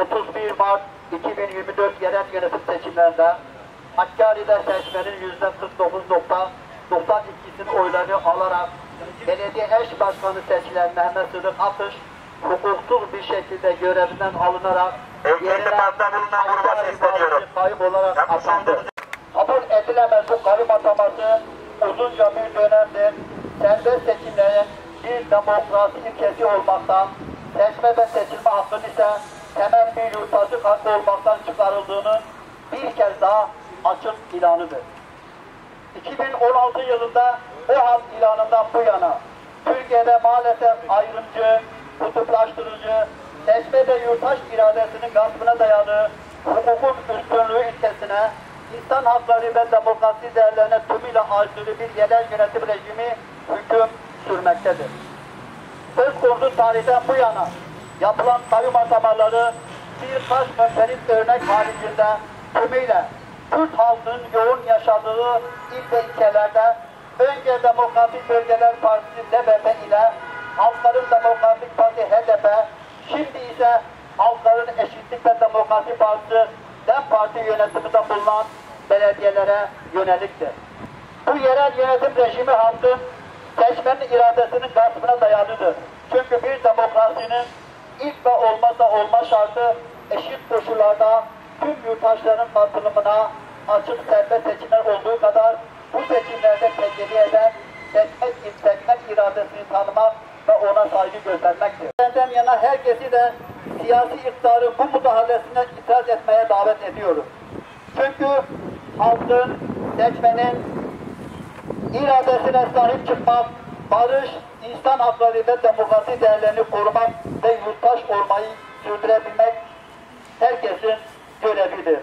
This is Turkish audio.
31 Mart 2024 yerel yönetim seçimlerinde Hakkari'de seçmenin yüzde 49.92'sinin oylarını alarak belediye eş başkanı seçilen Mehmet Sıdık Atış hukuksuz bir şekilde görevinden alınarak vurması Hakkari kayıp olarak atandı. Kabul edilemez bu kayyum ataması uzunca bir dönemdir. Serbest seçimlerin bir demokrasi ilkesi olmaktan, seçme ve seçilme hakkının ise temel bir yurttaşlık hakkı olmaktan çıkarıldığının bir kez daha açık ilanıdır. 2016 yılında bu hal ilanından bu yana Türkiye'de maalesef ayrımcı, kutuplaştırıcı, seçme ve yurttaş iradesinin gaspına dayalı hukukun üstünlüğü ilkesine, insan hakları ve demokrasi değerlerine tümüyle aykırı bir yerel yönetim rejimi hüküm sürmektedir. Söz konusu tarihten bu yana yapılan kayyum atamaları birkaç münferit örnek haricinde tümüyle Kürt halkının yoğun yaşadığı il ve ilçelerde önce Demokratik Bölgeler Partisi DBP ile Halkların Demokratik Parti HDP, şimdi ise Halkların Eşitlik ve Demokrasi Partisi DEM Parti yönetiminde bulunan belediyelere yöneliktir. Bu yerel yönetim rejimi halkın seçmenin iradesinin gaspına dayalıdır. Çünkü bir demokrasinin olmazsa olmaz şartı eşit koşullarda tüm yurttaşların katılımına açık serbest seçimler olduğu kadar bu seçimlerde tecelli eden seçmek, seçmek iradesini tanımak ve ona saygı göstermektir. Benden yana herkesi de siyasi iktidarın bu müdahalesine itiraz etmeye davet ediyorum. Çünkü halkın, seçmenin iradesine sahip çıkmak, barış, insan hakları ve demokrasi değerlerini korumak 这个是谁